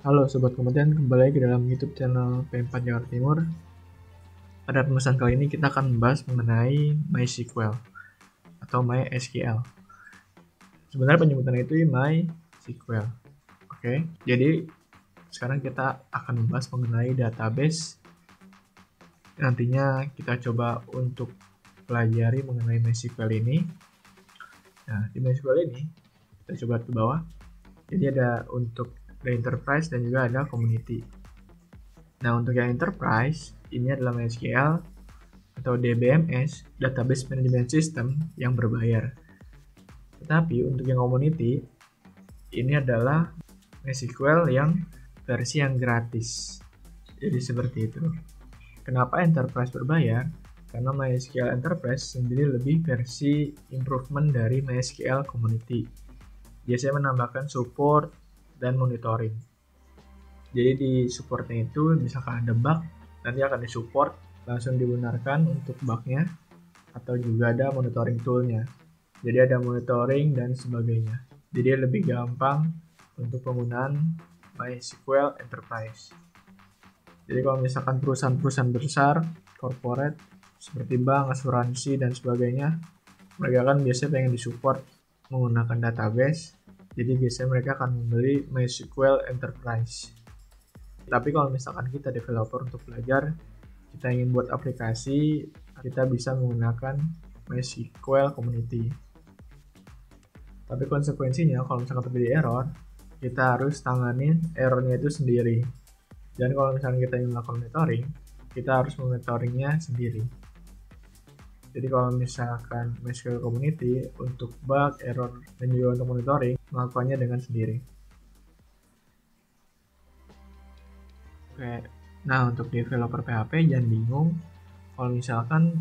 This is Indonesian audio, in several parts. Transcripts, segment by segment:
Halo Sobat Kompeten, kembali lagi ke dalam YouTube channel P4 Jakarta Timur. Pada pembahasan kali ini kita akan membahas mengenai MySQL atau MySQL. Sebenarnya penyebutan itu MySQL. Oke, jadi sekarang kita akan membahas mengenai database. Nantinya kita coba untuk pelajari mengenai MySQL ini. Nah, di MySQL ini kita coba ke bawah. Jadi ada untuk the enterprise dan juga ada community. Nah, untuk yang enterprise, ini adalah MySQL atau DBMS, Database Management System yang berbayar. Tetapi untuk yang community, ini adalah MySQL yang versi yang gratis. Jadi seperti itu. Kenapa enterprise berbayar? Karena MySQL Enterprise sendiri lebih versi improvement dari MySQL Community. Biasanya menambahkan support dan monitoring. Jadi di supportnya itu misalkan ada bug, nanti akan disupport langsung dibenarkan untuk bugnya atau juga ada monitoring toolnya. Jadi ada monitoring dan sebagainya. Jadi lebih gampang untuk penggunaan MySQL Enterprise. Jadi kalau misalkan perusahaan-perusahaan besar, corporate, seperti bank, asuransi, dan sebagainya, mereka kan biasanya pengen disupport menggunakan database jadi biasanya mereka akan membeli MySQL Enterprise. Tapi kalau misalkan kita developer untuk belajar, kita ingin buat aplikasi, kita bisa menggunakan MySQL Community. Tapi konsekuensinya kalau misalkan terjadi error, kita harus tanganin errornya itu sendiri. Dan kalau misalkan kita ingin melakukan monitoring, kita harus monitoringnya sendiri. Jadi kalau misalkan MySQL Community untuk bug, error, dan juga untuk monitoring, melakukannya dengan sendiri. Oke, nah untuk developer PHP jangan bingung kalau misalkan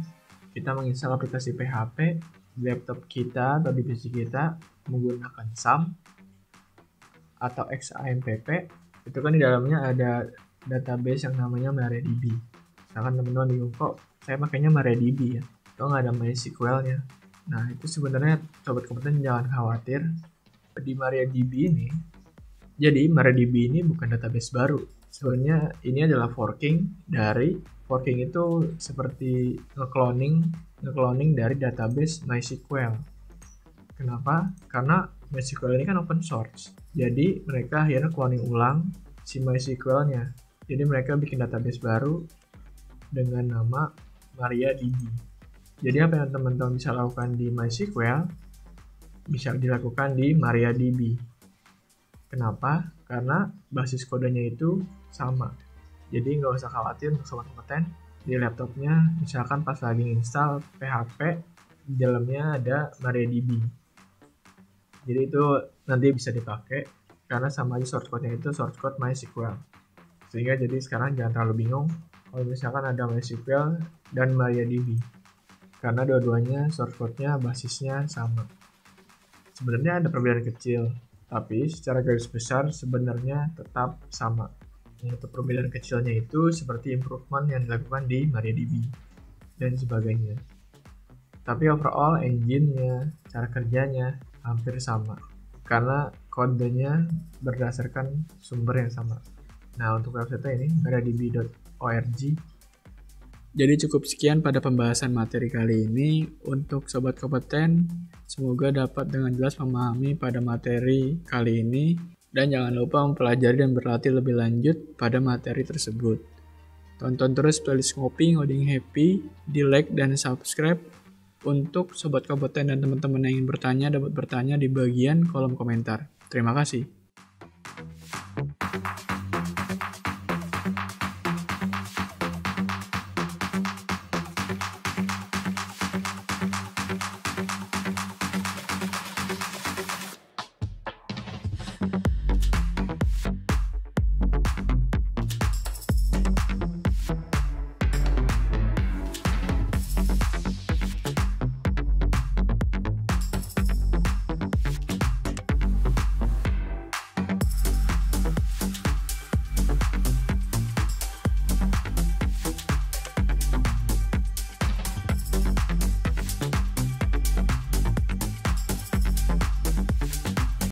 kita menginstal aplikasi PHP di laptop kita atau di PC kita menggunakan SAM atau XAMPP itu kan di dalamnya ada database yang namanya MariaDB. Misalkan teman-teman bingung kok saya makanya MariaDB ya itu nggak ada MySQL-nya. Nah, itu sebenarnya sobat kompeten jangan khawatir. Di MariaDB ini, jadi MariaDB ini bukan database baru. Sebenarnya ini adalah forking dari forking itu seperti ngecloning ngecloning dari database MySQL. Kenapa? Karena MySQL ini kan open source. Jadi mereka akhirnya cloning ulang si MySQL-nya. Jadi mereka bikin database baru dengan nama MariaDB. Jadi apa yang teman-teman bisa lakukan di MySQL bisa dilakukan di MariaDB. Kenapa? Karena basis kodenya itu sama. Jadi nggak usah khawatir untuk sobat kompeten di laptopnya misalkan pas lagi install PHP di dalamnya ada MariaDB. Jadi itu nanti bisa dipakai karena sama aja source code-nya itu source code MySQL. Sehingga jadi sekarang jangan terlalu bingung kalau misalkan ada MySQL dan MariaDB karena dua-duanya source code-nya basisnya sama. Sebenarnya ada perbedaan kecil, tapi secara garis besar sebenarnya tetap sama. Untuk perbedaan kecilnya itu seperti improvement yang dilakukan di MariaDB dan sebagainya. Tapi overall engine-nya, cara kerjanya hampir sama karena kodenya berdasarkan sumber yang sama. Nah, untuk website ini mariadb.org jadi cukup sekian pada pembahasan materi kali ini. Untuk sobat kompeten, semoga dapat dengan jelas memahami pada materi kali ini dan jangan lupa mempelajari dan berlatih lebih lanjut pada materi tersebut. Tonton terus playlist Ngopi Ngoding Happy, di like dan subscribe untuk sobat kompeten dan teman-teman yang ingin bertanya dapat bertanya di bagian kolom komentar. Terima kasih.